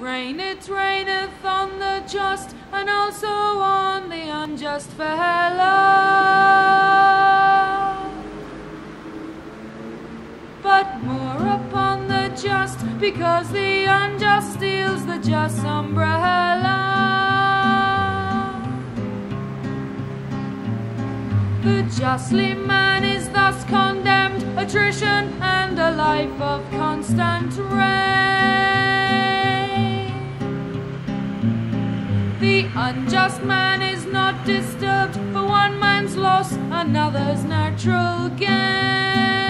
rain it raineth on the just and also on the unjust fellow. But more upon the just, because the unjust steals the just umbrella. The justly man is thus condemned, attrition and a life of constant rain. The unjust man is not disturbed, for one man's loss, another's natural gain.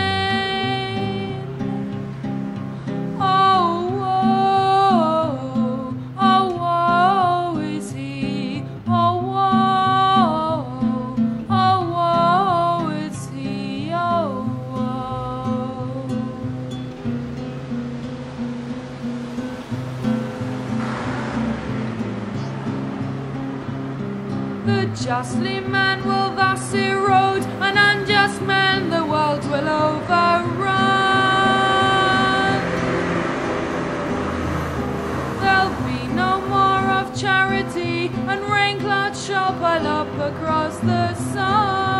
The justly man will thus erode, an unjust man the world will overrun. There'll be no more of charity, and rain clouds shall pile up across the sun.